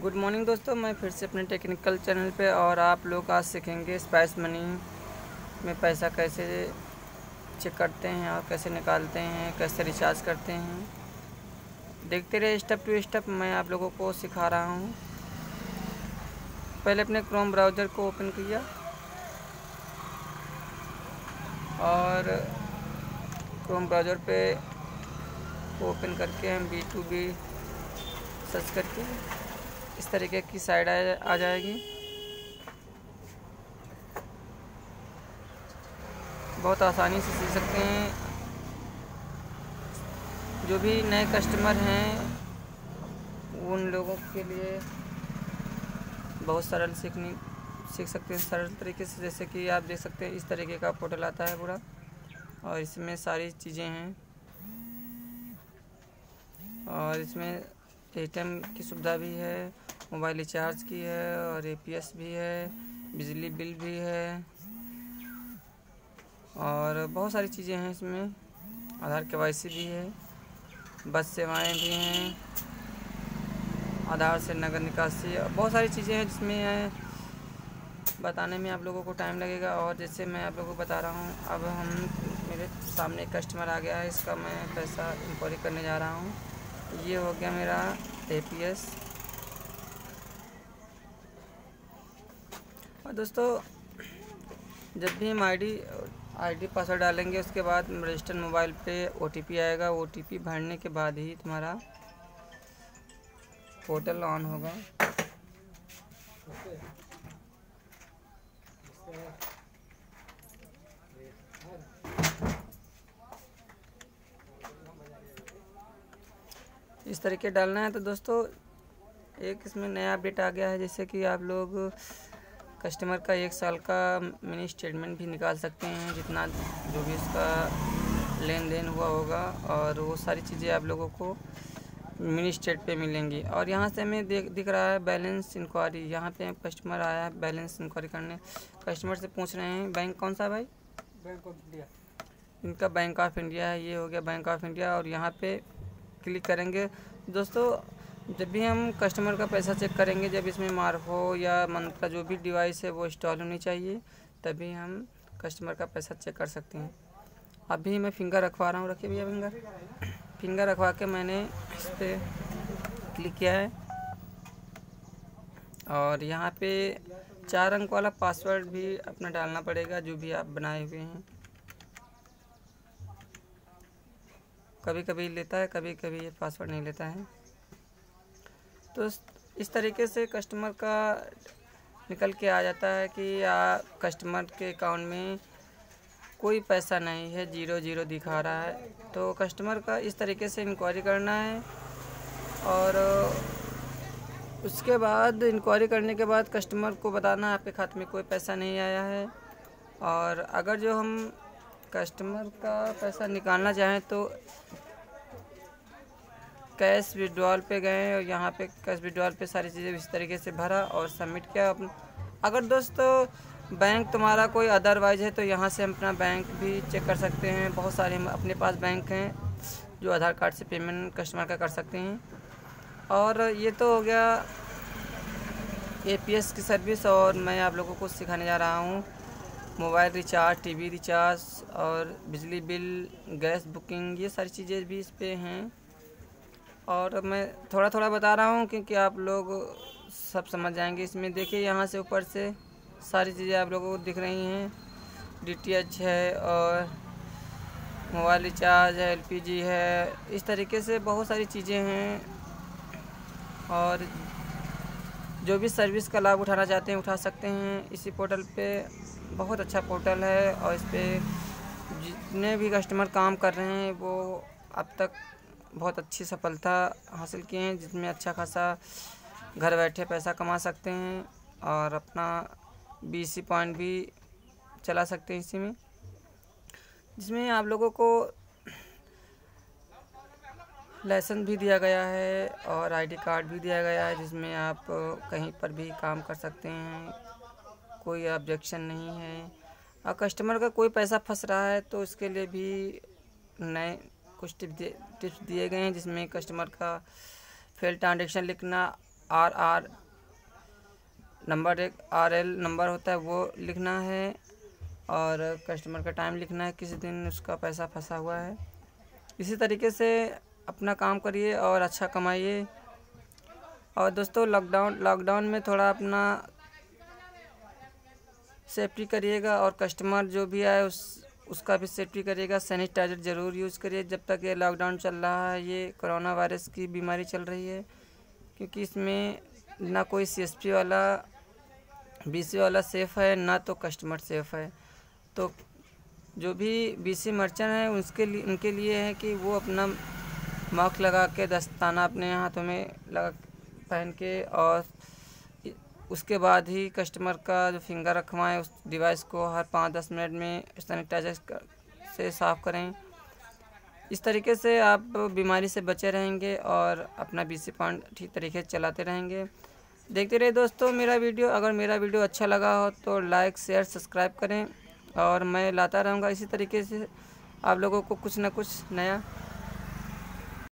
Good morning दोस्तों, मैं फिर से अपने टेक्निकल चैनल पे और आप लोग आज सीखेंगे स्पाइस मनी में पैसा कैसे चेक करते हैं और कैसे निकालते हैं, कैसे रिचार्ज करते हैं। देखते रहे स्टेप टू स्टेप मैं आप लोगों को सिखा रहा हूँ। पहले अपने क्रोम ब्राउज़र को ओपन किया और क्रोम ब्राउज़र पे ओपन करके हम बी टू बी सर्च करके इस तरीके की साइड आ जाएगी। बहुत आसानी से सीख सकते हैं। जो भी नए कस्टमर हैं, उन लोगों के लिए बहुत सरल सीखनी, सीख सकते हैं। सरल तरीके से, जैसे कि आप देख सकते हैं, इस तरीके का पोर्टल आता है पूरा। और इसमें सारी चीज़ें हैं। और इसमें ए की सुविधा भी है। मोबाइल रिचार्ज की है और एपीएस भी है, बिजली बिल भी है और बहुत सारी चीज़ें हैं इसमें। आधार के भी है, बस सेवाएँ भी हैं, आधार से नगर निकासी, बहुत सारी चीज़ें हैं जिसमें बताने में आप लोगों को टाइम लगेगा और जैसे मैं आप लोगों को बता रहा हूँ, अब हम मेरे सामने कस्टमर आ गया है, इसका मैं पैसा इंक्वायरी करने जा रहा हूँ। ये हो गया मेरा ए और दोस्तों, जब भी हम आईडी आईडी पासवर्ड डालेंगे, उसके बाद रजिस्टर्ड मोबाइल पे ओटीपी आएगा। ओटीपी भरने के बाद ही तुम्हारा पोर्टल ऑन होगा। इस तरीके डालना है। तो दोस्तों, एक इसमें नया अपडेट आ गया है, जैसे कि आप लोग कस्टमर का एक साल का मिनी स्टेटमेंट भी निकाल सकते हैं जितना जो भी उसका लेन देन हुआ होगा और वो सारी चीज़ें आप लोगों को मिनी स्टेट पे मिलेंगी। और यहाँ से हमें देख दिख रहा है बैलेंस इंक्वायरी यहाँ पे कस्टमर आया है बैलेंस इंक्वायरी करने। कस्टमर से पूछ रहे हैं बैंक कौन सा भाई? Bank of India. इनका बैंक ऑफ़ इंडिया है ये हो गया बैंक ऑफ़ इंडिया। और यहाँ पे क्लिक करेंगे। दोस्तों जब भी हम कस्टमर का पैसा चेक करेंगे, जब इसमें मार्फो या मंथ का जो भी डिवाइस है, वो इंस्टॉल होनी चाहिए, तभी हम कस्टमर का पैसा चेक कर सकते हैं। अभी मैं फिंगर रखवा रहा हूँ, रखिए भैया फिंगर फिंगर रखवा के मैंने इस पर क्लिक किया है। और यहाँ पे चार अंक वाला पासवर्ड भी अपना डालना पड़ेगा, जो भी आप बनाए हुए हैं। कभी कभी लेता है कभी कभी ये पासवर्ड नहीं लेता है। तो इस तरीके से कस्टमर का निकल के आ जाता है कि या कस्टमर के अकाउंट में कोई पैसा नहीं है ज़ीरो ज़ीरो दिखा रहा है। तो कस्टमर का इस तरीके से इंक्वायरी करना है और उसके बाद इंक्वायरी करने के बाद कस्टमर को बताना है, आपके खाते में कोई पैसा नहीं आया है। और अगर जो हम कस्टमर का पैसा निकालना चाहें तो कैश विड्रॉल पे गए और यहाँ पे कैश विड्रॉल पे सारी चीज़ें इस तरीके से भरा और सबमिट किया अपन। अगर दोस्तों, बैंक तुम्हारा कोई अदरवाइज़ है तो यहाँ से हम अपना बैंक भी चेक कर सकते हैं। बहुत सारे अपने पास बैंक हैं जो आधार कार्ड से पेमेंट कस्टमर का कर सकते हैं। और ये तो हो गया ए की सर्विस और मैं आप लोगों को सिखाने जा रहा हूँ। मोबाइल रिचार्ज टीवी रिचार्ज और बिजली बिल, गैस बुकिंग, ये सारी चीज़ें भी इस पर हैं। और मैं थोड़ा थोड़ा बता रहा हूँ क्योंकि आप लोग सब समझ जाएँगे इसमें। देखिए, यहाँ से ऊपर से सारी चीज़ें आप लोगों को दिख रही हैं। डीटीएच है और मोबाइल रिचार्ज है एलपीजी है, इस तरीके से बहुत सारी चीज़ें हैं। और जो भी सर्विस का लाभ उठाना चाहते हैं, उठा सकते हैं। इसी पोर्टल पे बहुत अच्छा पोर्टल है और इस पर जितने भी कस्टमर काम कर रहे हैं, वो अब तक बहुत अच्छी सफलता हासिल किए हैं, जिसमें अच्छा खासा घर बैठे पैसा कमा सकते हैं और अपना बी सी पॉइंट भी चला सकते हैं इसी में। जिसमें आप लोगों को लाइसेंस भी दिया गया है और आईडी कार्ड भी दिया गया है, जिसमें आप कहीं पर भी काम कर सकते हैं, कोई ऑब्जेक्शन नहीं है। और कस्टमर का कोई पैसा फंस रहा है तो उसके लिए भी नए कुछ टिप्स टिप्स दिए गए हैं जिसमें कस्टमर का फेल ट्रांजेक्शन लिखना, आर आर नंबर एक, आर एल नंबर होता है वो लिखना है और कस्टमर का टाइम लिखना है, किस दिन उसका पैसा फंसा हुआ है। इसी तरीके से अपना काम करिए और अच्छा कमाइए। और दोस्तों लॉकडाउन लॉकडाउन में थोड़ा अपना सेफ्टी करिएगा और कस्टमर जो भी आए उस उसका भी सेफ्टी करिएगा सैनिटाइज़र ज़रूर यूज़ करिए। जब तक ये लॉकडाउन चल रहा है, ये कोरोना वायरस की बीमारी चल रही है, क्योंकि इसमें ना कोई सीएसपी वाला बीसी वाला सेफ़ है, ना तो कस्टमर सेफ़ है। तो जो भी बी सी मर्चेंट हैं, उसके लिए, उनके लिए है कि वो अपना मास्क लगा के दस्ताना अपने हाथों में लगा, पहन के और उसके बाद ही कस्टमर का जो फिंगर रखवाएँ, उस डिवाइस को हर पाँच दस मिनट में सैनिटाइजर से साफ़ करें। इस तरीके से आप बीमारी से बचे रहेंगे और अपना बी सी पॉइंट ठीक तरीके से चलाते रहेंगे। देखते रहिए दोस्तों मेरा वीडियो। अगर मेरा वीडियो अच्छा लगा हो तो लाइक शेयर सब्सक्राइब करें और मैं लाता रहूँगा। इसी तरीके से आप लोगों को कुछ ना कुछ नया